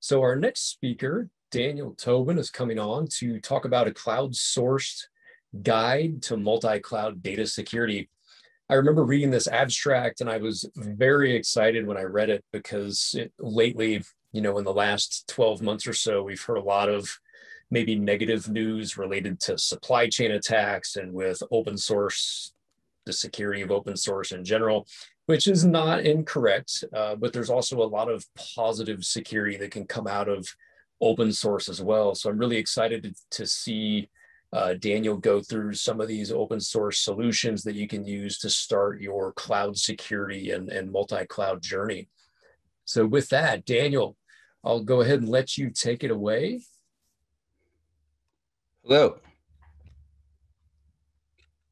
So our next speaker, Daniel Tobin, is coming on to talk about a cloud sourced guide to multi-cloud data security. I remember reading this abstract and I was very excited when I read it because it, lately, you know, in the last 12 months or so, we've heard a lot of maybe negative news related to supply chain attacks and with open source, the security of open source in general, which is not incorrect. Uh, but there's also a lot of positive security that can come out of open source as well. So I'm really excited to, to see uh, Daniel go through some of these open source solutions that you can use to start your cloud security and, and multi-cloud journey. So with that, Daniel, I'll go ahead and let you take it away. Hello.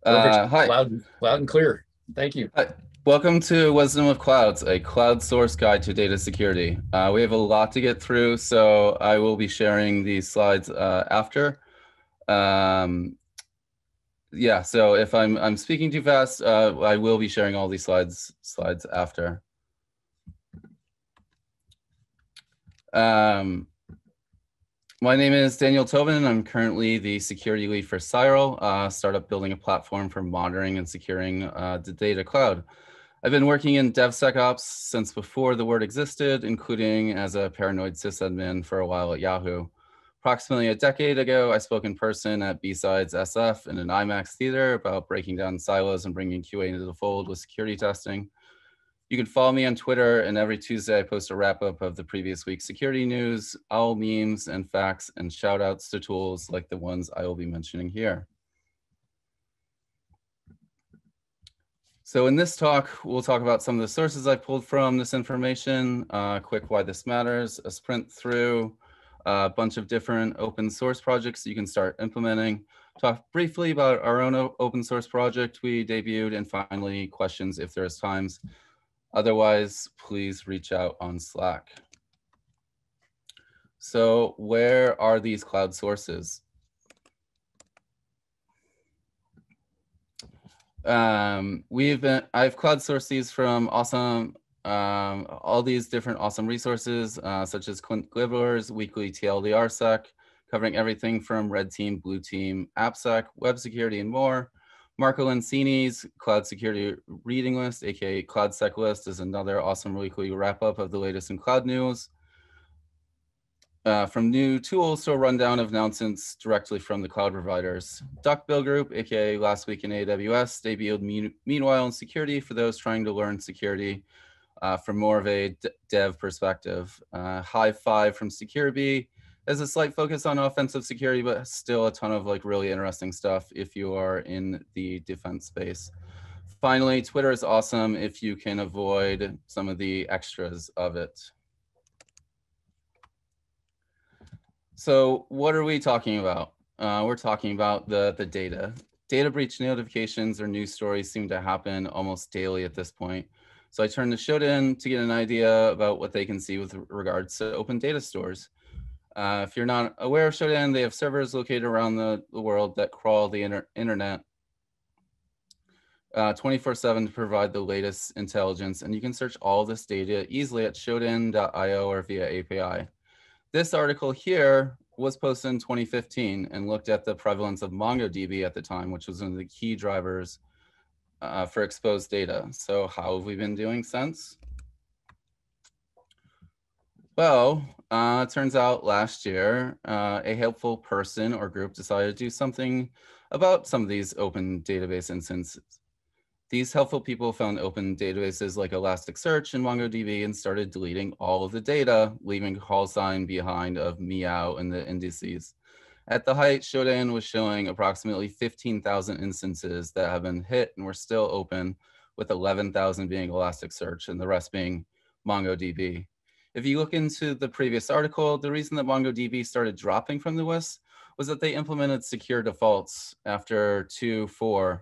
Uh, hi. Loud, loud and clear. Thank you. Hi. Welcome to Wisdom of Clouds, a cloud source guide to data security. Uh, we have a lot to get through, so I will be sharing these slides uh, after. Um, yeah, so if I'm I'm speaking too fast, uh, I will be sharing all these slides slides after. Um, my name is Daniel Tobin. I'm currently the security lead for Cyral, uh, startup building a platform for monitoring and securing uh, the data cloud. I've been working in DevSecOps since before the word existed, including as a paranoid sysadmin for a while at Yahoo. Approximately a decade ago, I spoke in person at B-Sides SF in an IMAX theater about breaking down silos and bringing QA into the fold with security testing. You can follow me on Twitter, and every Tuesday I post a wrap up of the previous week's security news, all memes and facts, and shout outs to tools like the ones I will be mentioning here. So in this talk, we'll talk about some of the sources I pulled from this information, uh, quick why this matters, a sprint through a bunch of different open source projects you can start implementing, talk briefly about our own open source project we debuted, and finally questions if there's times. Otherwise, please reach out on Slack. So where are these cloud sources? Um, we've been, I've cloud sourced these from awesome, um, all these different awesome resources, uh, such as Clint Gibler's weekly TLDR sec, covering everything from red team, blue team, AppSec, web security, and more. Marco Lancini's Cloud Security Reading List, aka Cloud Sec List, is another awesome weekly wrap up of the latest in cloud news. Uh, from new tools to a rundown of announcements directly from the cloud providers. Duckbill Group, aka Last Week in AWS, debuted me Meanwhile in Security for those trying to learn security uh, from more of a dev perspective. Uh, Hive5 from SecureBee there's a slight focus on offensive security, but still a ton of like really interesting stuff if you are in the defense space. Finally, Twitter is awesome if you can avoid some of the extras of it. So what are we talking about? Uh, we're talking about the, the data. Data breach notifications or news stories seem to happen almost daily at this point. So I turned to Shodan to get an idea about what they can see with regards to open data stores. Uh, if you're not aware of Shodan, they have servers located around the, the world that crawl the inter internet 24-7 uh, to provide the latest intelligence. And you can search all this data easily at shodan.io or via API. This article here was posted in 2015 and looked at the prevalence of MongoDB at the time, which was one of the key drivers uh, for exposed data. So how have we been doing since? Well, uh, it turns out last year, uh, a helpful person or group decided to do something about some of these open database instances. These helpful people found open databases like Elasticsearch and MongoDB and started deleting all of the data, leaving a call sign behind of meow in the indices. At the height, Shodan was showing approximately 15,000 instances that have been hit and were still open, with 11,000 being Elasticsearch and the rest being MongoDB. If you look into the previous article, the reason that MongoDB started dropping from the list was that they implemented secure defaults after 2.4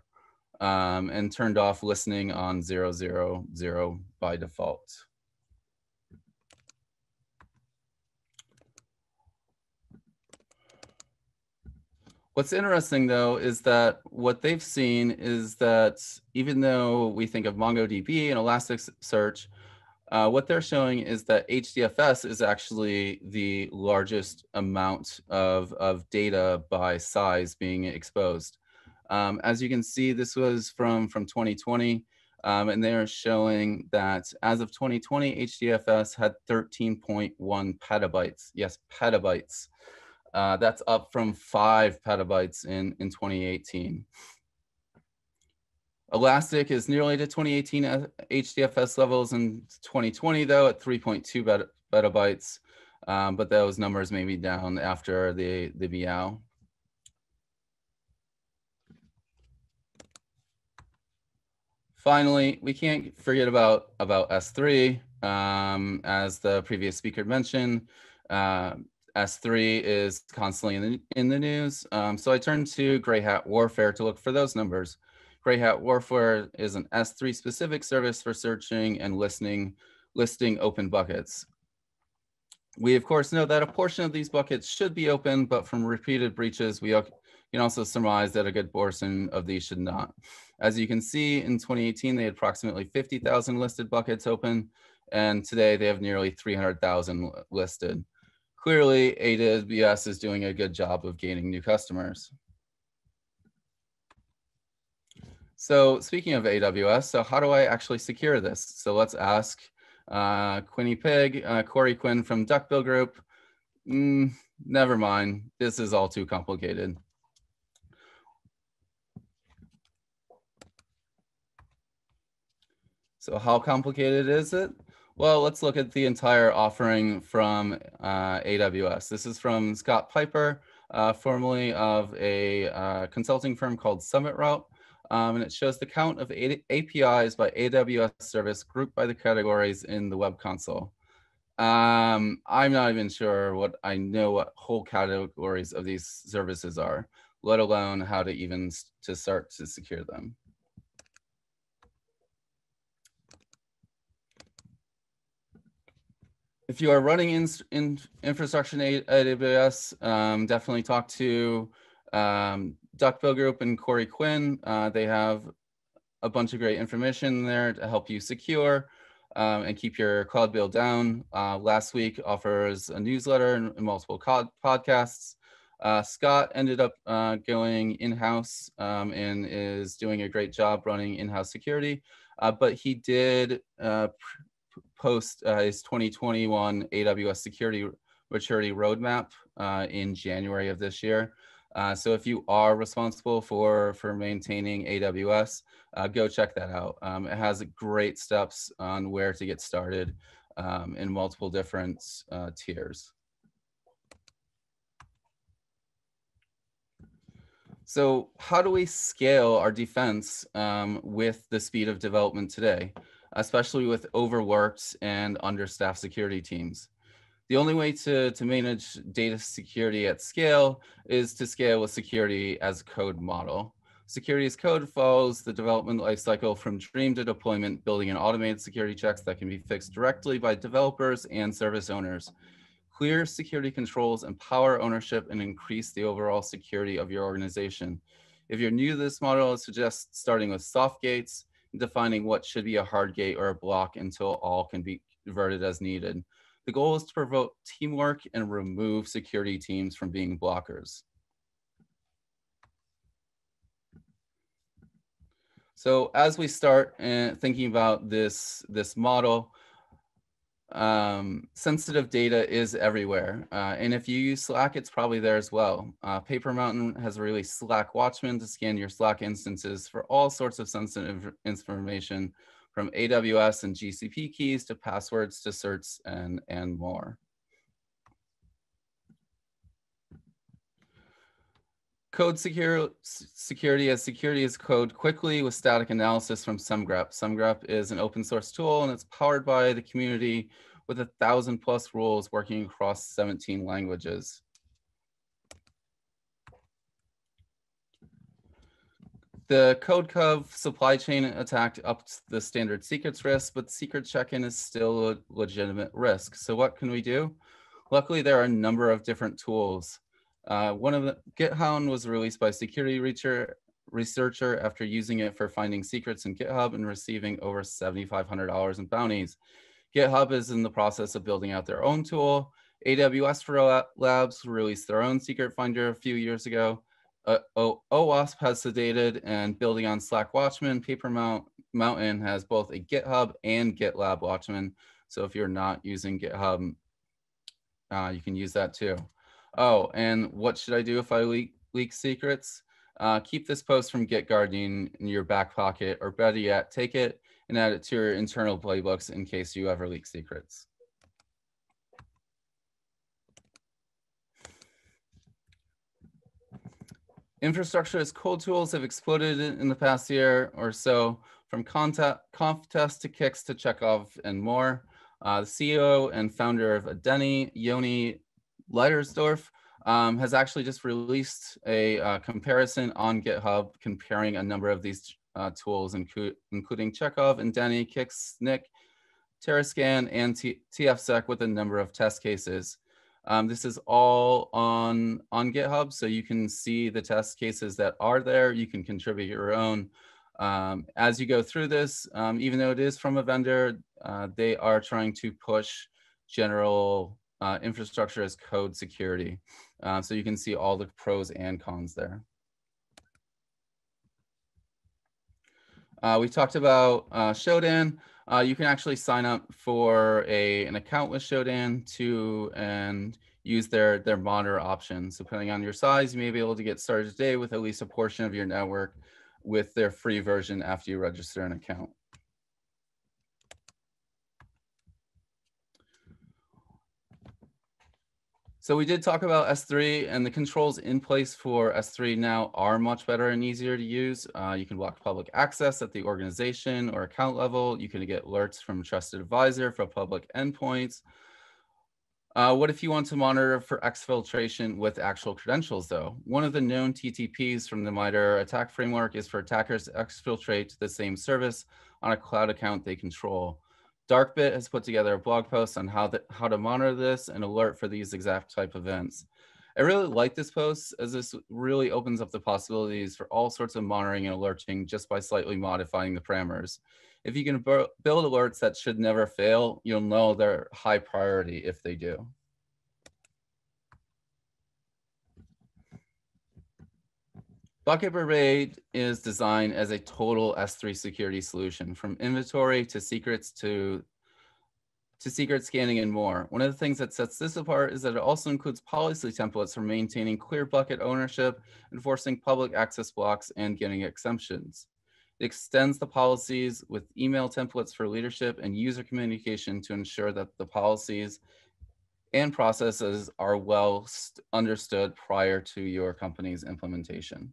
um, and turned off listening on 0.0.0 by default. What's interesting though is that what they've seen is that even though we think of MongoDB and Elasticsearch Uh, what they're showing is that HDFS is actually the largest amount of, of data by size being exposed. Um, as you can see, this was from, from 2020, um, and they're showing that as of 2020, HDFS had 13.1 petabytes. Yes, petabytes. Uh, that's up from five petabytes in, in 2018. Elastic is nearly to 2018 HDFS levels in 2020, though, at 3.2 petabytes. Um, but those numbers may be down after the, the meow. Finally, we can't forget about, about S3. Um, as the previous speaker mentioned, uh, S3 is constantly in the, in the news. Um, so I turned to Gray Hat Warfare to look for those numbers. Gray Hat Warfare is an S3 specific service for searching and listening, listing open buckets. We of course know that a portion of these buckets should be open, but from repeated breaches, we can also surmise that a good portion of these should not. As you can see, in 2018, they had approximately 50,000 listed buckets open, and today they have nearly 300,000 listed. Clearly, AWS is doing a good job of gaining new customers. So speaking of AWS, so how do I actually secure this? So let's ask uh, Quinny Pig, uh, Corey Quinn from Duckbill Group. Mm, never mind, this is all too complicated. So how complicated is it? Well, let's look at the entire offering from uh, AWS. This is from Scott Piper, uh, formerly of a uh, consulting firm called Summit Route um, and it shows the count of APIs by AWS service grouped by the categories in the web console. Um, I'm not even sure what I know what whole categories of these services are, let alone how to even to start to secure them. If you are running in, in infrastructure at AWS, um, definitely talk to um, Duckbill Group and Corey Quinn, uh, they have a bunch of great information there to help you secure um, and keep your cloud bill down. Uh, last week offers a newsletter and, multiple podcasts. Uh, Scott ended up uh, going in-house um, and is doing a great job running in-house security, uh, but he did uh, post his 2021 AWS security maturity roadmap in January of this year. Uh, so if you are responsible for, for maintaining AWS, uh, go check that out. Um, it has great steps on where to get started um, in multiple different uh, tiers. So how do we scale our defense um, with the speed of development today, especially with overworked and understaffed security teams? The only way to, to manage data security at scale is to scale with security as code model. Security as code follows the development lifecycle from dream to deployment, building an automated security checks that can be fixed directly by developers and service owners. Clear security controls empower ownership and increase the overall security of your organization. If you're new to this model, I suggest starting with soft gates defining what should be a hard gate or a block until all can be converted as needed. The goal is to promote teamwork and remove security teams from being blockers. So as we start uh, thinking about this, this model, um, sensitive data is everywhere. Uh, and if you use Slack, it's probably there as well. Uh, Paper Mountain has released Slack Watchman to scan your Slack instances for all sorts of sensitive information from AWS and GCP keys to passwords to certs and, and more. Code secure, security as security as code quickly with static analysis from Semgrep. Semgrep is an open source tool and it's powered by the community with a thousand plus rules working across 17 languages. The CodeCov supply chain attack upped the standard secrets risk, but secret check-in is still a legitimate risk. So what can we do? Luckily, there are a number of different tools. Uh, one of the GitHound was released by security researcher, after using it for finding secrets in GitHub and receiving over $7,500 in bounties. GitHub is in the process of building out their own tool. AWS for Labs released their own secret finder a few years ago. Uh, OWASP has sedated and building on Slack Watchman, Paper Mount, Mountain has both a GitHub and GitLab Watchman. So if you're not using GitHub, uh, you can use that too. Oh, and what should I do if I leak, leak secrets? Uh, keep this post from GitGuardian in your back pocket, or better yet, take it and add it to your internal playbooks in case you ever leak secrets. Infrastructure as code tools have exploded in the past year or so, from Conftest to KICS to Checkov and more. Uh, the CEO and founder of Indeni, Yoni Leitersdorf, um, has actually just released a uh, comparison on GitHub comparing a number of these uh, tools, inclu including Checkov, Indeni, KICS, Snyk, Terrascan, and T TFSec with a number of test cases. Um, this is all on, on GitHub, so you can see the test cases that are there. You can contribute your own. Um, as you go through this, um, even though it is from a vendor, uh, they are trying to push general uh, infrastructure as code security. Uh, so you can see all the pros and cons there. Uh, we talked about uh, Shodan. Uh, you can actually sign up for a, an account with Shodan to and use their, their monitor options. Depending on your size, you may be able to get started today with at least a portion of your network with their free version after you register an account. So we did talk about S3 and the controls in place for S3 now are much better and easier to use. Uh, you can block public access at the organization or account level. You can get alerts from trusted advisor for public endpoints. Uh, what if you want to monitor for exfiltration with actual credentials though? One of the known TTPs from the MITRE ATT&CK framework is for attackers to exfiltrate the same service on a cloud account they control. Darkbit has put together a blog post on how, the, how to monitor this and alert for these exact type events. I really like this post as this really opens up the possibilities for all sorts of monitoring and alerting just by slightly modifying the parameters. If you can build alerts that should never fail, you'll know they're high priority if they do. Bucket Brigade is designed as a total S3 security solution from inventory to secrets to, to secret scanning and more. One of the things that sets this apart is that it also includes policy templates for maintaining clear bucket ownership, enforcing public access blocks, and getting exemptions. It extends the policies with email templates for leadership and user communication to ensure that the policies and processes are well understood prior to your company's implementation.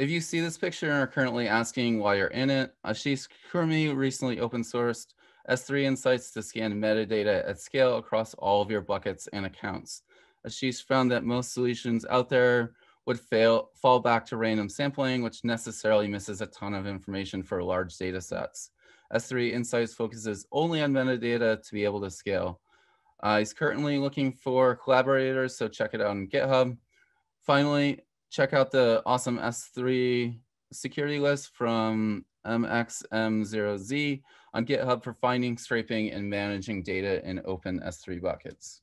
If you see this picture and are currently asking why you're in it, Ashish Kurmi recently open sourced S3 Insights to scan metadata at scale across all of your buckets and accounts. Ashish found that most solutions out there would fail, fall back to random sampling, which necessarily misses a ton of information for large data sets. S3 Insights focuses only on metadata to be able to scale. Uh, he's currently looking for collaborators, so check it out on GitHub. Finally, check out the awesome S3 security list from MXM0Z on GitHub for finding, scraping, and managing data in open S3 buckets.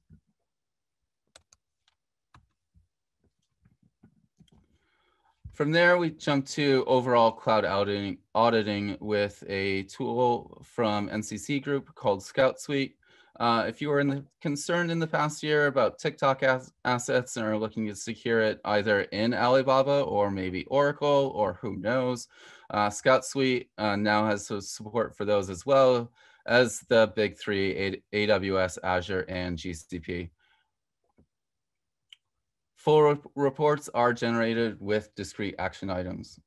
From there, we jump to overall cloud auditing, auditing with a tool from NCC Group called Scout Suite. Uh, if you were in the, concerned in the past year about TikTok as, assets and are looking to secure it either in Alibaba or maybe Oracle or who knows, uh, Scout Suite uh, now has support for those as well as the big three, AWS, Azure, and GCP. Full reports are generated with discrete action items.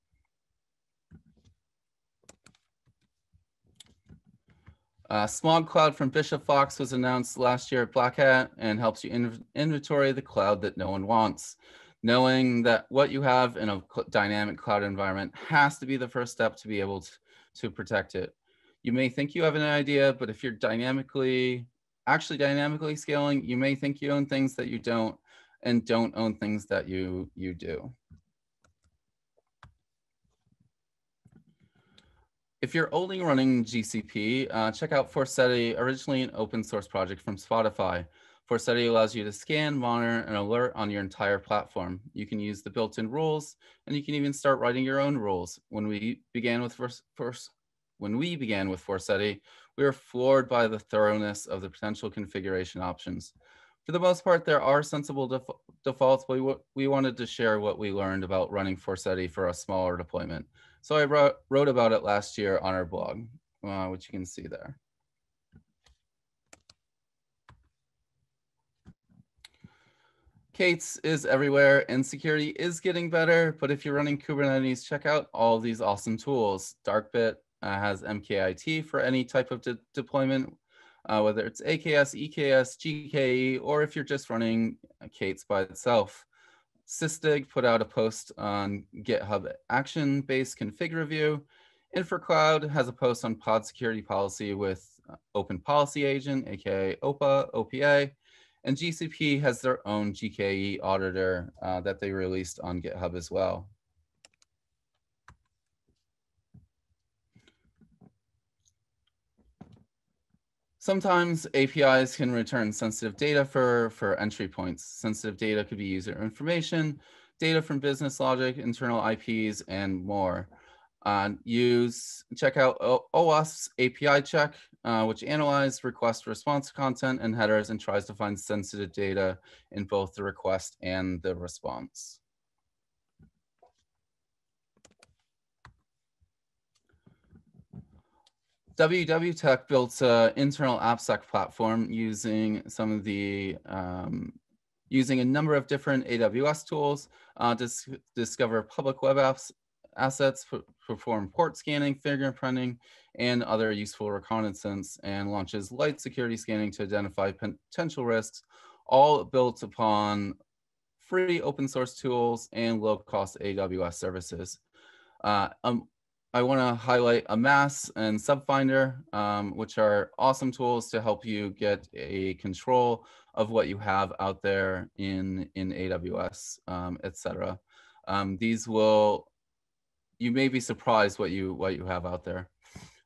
Uh, Smog Cloud from Bishop Fox was announced last year at Black Hat and helps you in inventory the cloud that no one wants. Knowing that what you have in a dynamic cloud environment has to be the first step to be able to, to protect it. You may think you have an idea, but if you're dynamically, actually dynamically scaling, you may think you own things that you don't and don't own things that you, you do. If you're only running GCP, uh, check out Forseti, originally an open source project from Spotify. Forseti allows you to scan, monitor, and alert on your entire platform. You can use the built-in rules, and you can even start writing your own rules. When we began with first, first when we began with Forseti, we were floored by the thoroughness of the potential configuration options. For the most part, there are sensible def defaults, but we, we wanted to share what we learned about running Forseti for a smaller deployment. So I wrote, wrote about it last year on our blog, uh, which you can see there. K8s is everywhere and security is getting better, but if you're running Kubernetes, check out all these awesome tools. Darkbit uh, has MKIT for any type of de deployment, uh, whether it's AKS, EKS, GKE, or if you're just running K8s by itself. Sysdig put out a post on GitHub action-based config review. InfraCloud has a post on pod security policy with uh, Open Policy Agent, aka OPA, OPA. And GCP has their own GKE auditor uh, that they released on GitHub as well. Sometimes APIs can return sensitive data for, for entry points. Sensitive data could be user information, data from business logic, internal IPs, and more. Uh, use check out OWASP's API check, uh, which analyzes request response content and headers and tries to find sensitive data in both the request and the response. WW Tech built an internal AppSec platform using some of the um, using a number of different AWS tools uh, to discover public web apps assets, perform port scanning, fingerprinting, and other useful reconnaissance, and launches light security scanning to identify potential risks, all built upon free open source tools and low cost AWS services. Uh, um, I want to highlight Amass and Subfinder, um, which are awesome tools to help you get a control of what you have out there in, in AWS, um, etc. Um, these will you may be surprised what you what you have out there.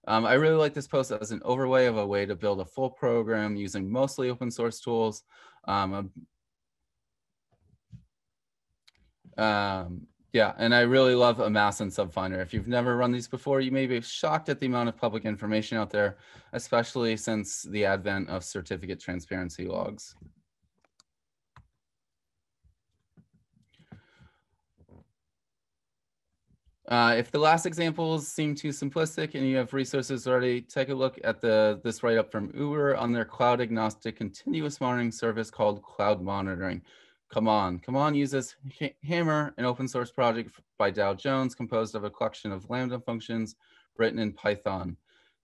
Um, I really like this post as an overlay of a way to build a full program using mostly open source tools. Um, um, yeah, and I really love Amass and Subfinder. If you've never run these before, you may be shocked at the amount of public information out there, especially since the advent of certificate transparency logs. Uh, if the last examples seem too simplistic and you have resources already, take a look at the this write-up from Uber on their cloud agnostic continuous monitoring service called Cloud Monitoring. CMON. Come on uses Hammer, an open source project by Dow Jones composed of a collection of Lambda functions written in Python.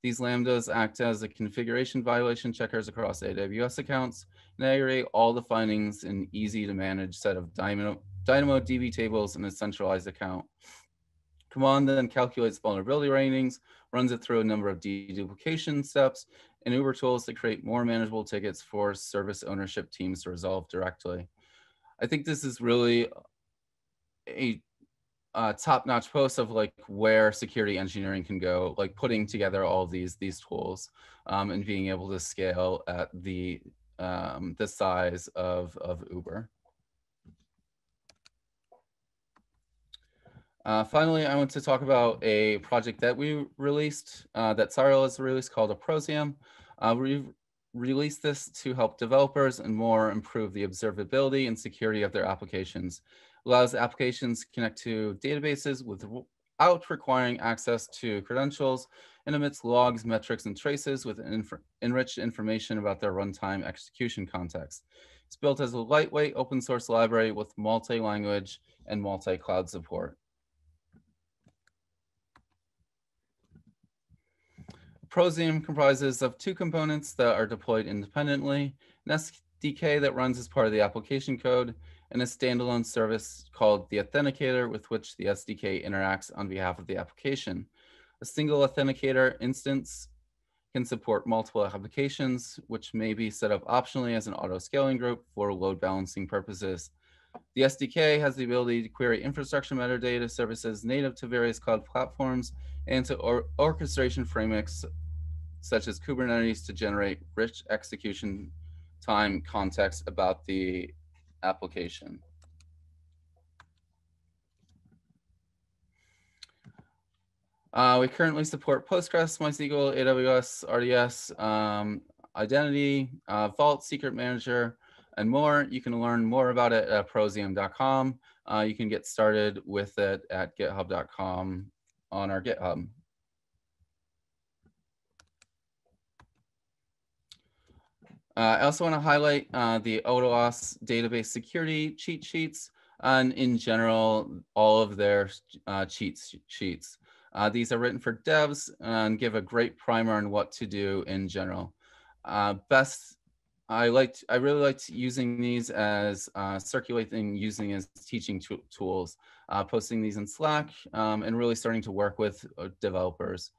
These Lambdas act as a configuration violation checkers across AWS accounts and aggregate all the findings in an easy to manage set of Dynamo, Dynamo DB tables in a centralized account. CMON then calculates vulnerability ratings, runs it through a number of deduplication steps, and Uber tools to create more manageable tickets for service ownership teams to resolve directly. I think this is really a, a top-notch post of like where security engineering can go, like putting together all these these tools um, and being able to scale at the um, the size of of Uber. Uh, finally, I want to talk about a project that we released, uh, that Cyral has released called Approzium. Uh, we've released this to help developers and more improve the observability and security of their applications. Allows applications connect to databases without requiring access to credentials and emits logs, metrics, and traces with inf enriched information about their runtime execution context. It's built as a lightweight open source library with multi-language and multi-cloud support. Approzium comprises of two components that are deployed independently, an SDK that runs as part of the application code, and a standalone service called the Authenticator with which the SDK interacts on behalf of the application. A single Authenticator instance can support multiple applications, which may be set up optionally as an auto scaling group for load balancing purposes. The SDK has the ability to query infrastructure metadata services native to various cloud platforms and to or orchestration frameworks such as Kubernetes to generate rich execution time context about the application. Uh, we currently support Postgres, MySQL, AWS, RDS, um, Identity, uh, Vault, Secret Manager, and more. You can learn more about it at prozium.com. Uh, you can get started with it at github.com on our GitHub. Uh, I also want to highlight uh, the OWASP database security cheat sheets and in general, all of their uh, cheat sheets. Uh, these are written for devs and give a great primer on what to do in general. Uh, best, I liked, I really liked using these as uh, circulating, using as teaching tools, uh, posting these in Slack, um, and really starting to work with uh, developers.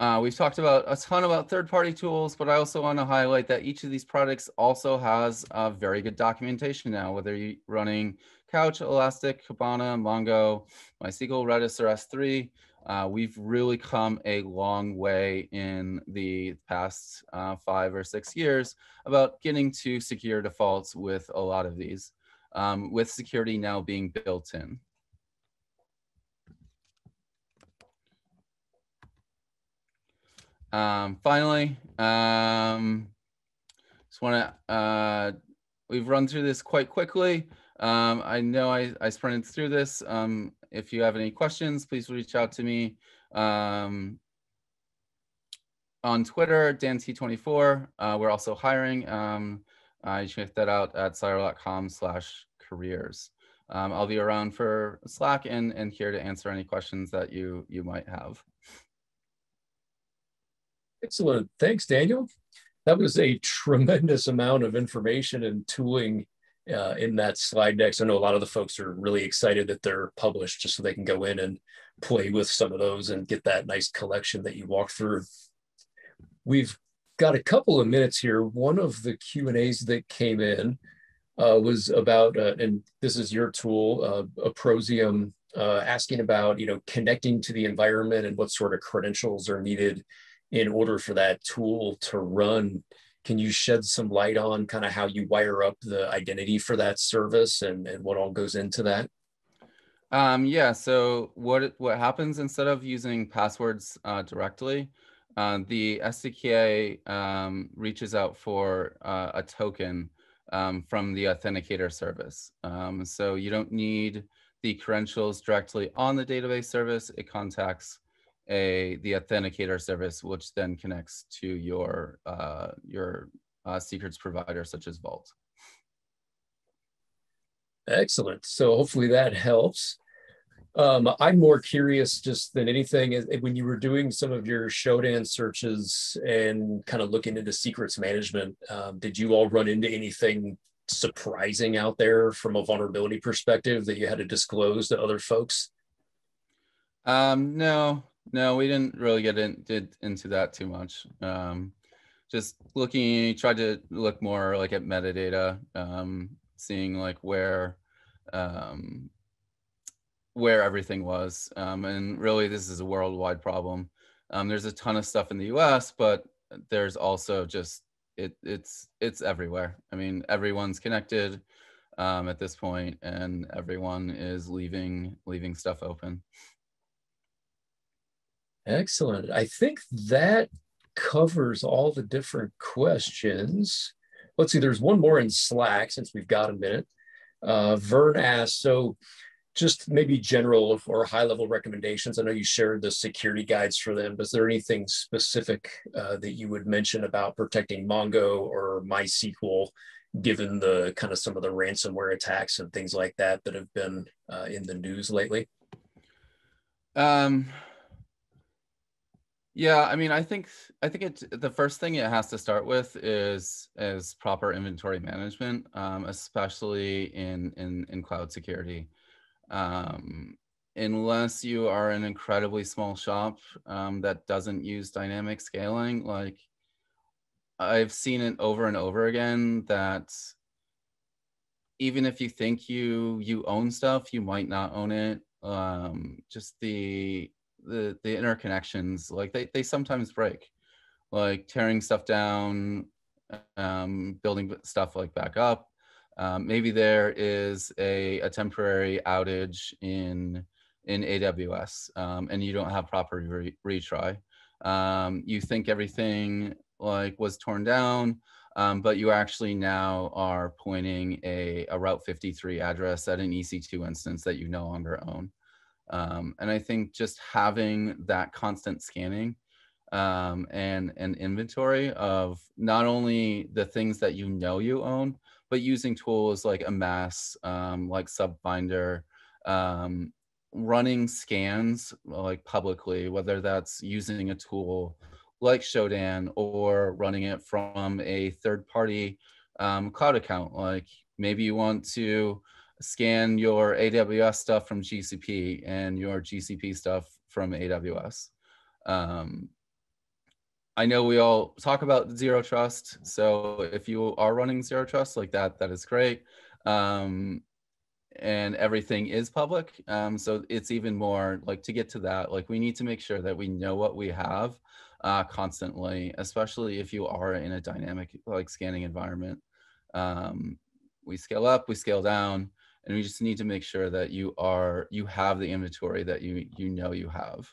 Uh, we've talked about a ton about third-party tools, but I also want to highlight that each of these products also has a very good documentation now, whether you're running Couch, Elastic, Kibana, Mongo, MySQL, Redis, or S3. Uh, we've really come a long way in the past uh, five or six years about getting to secure defaults with a lot of these, um, with security now being built in. Um, finally, um, just want to, uh, we've run through this quite quickly. Um, I know I, I sprinted through this. Um, if you have any questions, please reach out to me um, on Twitter, DanT24. Uh, we're also hiring. Um, uh, you check that out at cyral.com slash careers. Um, I'll be around for Slack and, and here to answer any questions that you, you might have. Excellent. Thanks, Daniel. That was a tremendous amount of information and tooling uh, in that slide deck. So I know a lot of the folks are really excited that they're published just so they can go in and play with some of those and get that nice collection that you walk through. We've got a couple of minutes here. One of the Q and A's that came in uh, was about, uh, and this is your tool, uh, Approzium, uh, asking about you know connecting to the environment and what sort of credentials are needed in order for that tool to run can you shed some light on kind of how you wire up the identity for that service and, and what all goes into that um, yeah so what what happens instead of using passwords uh, directly uh, the SDK um, reaches out for uh, a token um, from the authenticator service. Um, so you don't need the credentials directly on the database service. It contacts a the authenticator service, which then connects to your uh, your uh, secrets provider, such as Vault. Excellent. So hopefully that helps. Um, I'm more curious just than anything when you were doing some of your Shodan searches and kind of looking into secrets management, um, did you all run into anything surprising out there from a vulnerability perspective that you had to disclose to other folks? Um, no, no, we didn't really get in, did into that too much. Um, just looking, tried to look more like at metadata, um, seeing like where um, where everything was. Um, and really, this is a worldwide problem. Um, there's a ton of stuff in the U.S., but there's also just it it's it's everywhere. I mean, everyone's connected um, at this point, and everyone is leaving leaving stuff open. Excellent. I think that covers all the different questions. Let's see, there's one more in Slack since we've got a minute. Uh, Vern asked, so just maybe general or high level recommendations. I know you shared the security guides for them. Is there anything specific uh, that you would mention about protecting Mongo or MySQL, given the kind of some of the ransomware attacks and things like that that have been uh, in the news lately? Um, yeah, I mean, I think I think it the first thing it has to start with is is proper inventory management, um, especially in in in cloud security. Um, unless you are an incredibly small shop um, that doesn't use dynamic scaling, like I've seen it over and over again that even if you think you you own stuff, you might not own it. Um, just the the the interconnections, like they they sometimes break, like tearing stuff down, um, building stuff like back up. Um, maybe there is a, a temporary outage in in AWS um, and you don't have proper re- retry. Um, you think everything like was torn down, um, but you actually now are pointing a, a Route 53 address at an EC2 instance that you no longer own. Um, and I think just having that constant scanning um, and an inventory of not only the things that you know you own, but using tools like Amass, um, like Subfinder, um, running scans like publicly, whether that's using a tool like Shodan or running it from a third party um, cloud account. Like maybe you want to scan your AWS stuff from GCP and your GCP stuff from AWS. Um, I know we all talk about zero trust. So if you are running zero trust like that, that is great. Um, and everything is public. Um, so it's even more like to get to that, like we need to make sure that we know what we have uh, constantly, especially if you are in a dynamic like scanning environment. Um, we scale up, we scale down, and we just need to make sure that you are you have the inventory that you you know you have.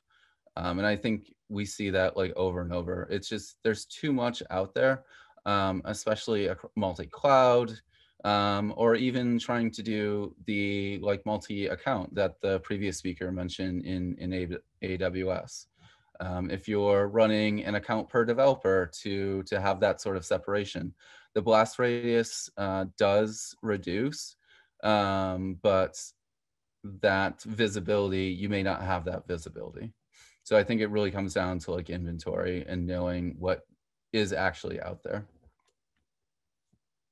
Um, and I think we see that like over and over. It's just there's too much out there, um, especially a multi-cloud um, or even trying to do the like multi-account that the previous speaker mentioned in, in AWS. Um, if you're running an account per developer to, to have that sort of separation, the blast radius uh, does reduce, um, but that visibility, you may not have that visibility. So I think it really comes down to like inventory and knowing what is actually out there.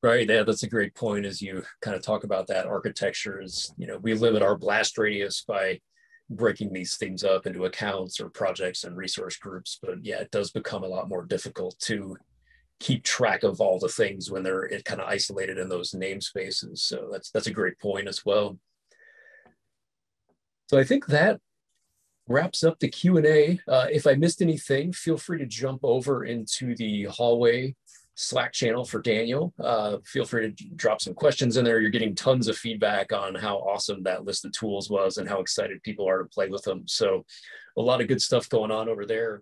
Right. Yeah, that's a great point as you kind of talk about that architecture is, you know, we limit our blast radius by breaking these things up into accounts or projects and resource groups. But yeah, it does become a lot more difficult to keep track of all the things when they're kind of isolated in those namespaces. So that's that's a great point as well. So I think that wraps up the Q&A. Uh, if I missed anything, feel free to jump over into the hallway Slack channel for Daniel. Uh, feel free to drop some questions in there. You're getting tons of feedback on how awesome that list of tools was and how excited people are to play with them. So a lot of good stuff going on over there.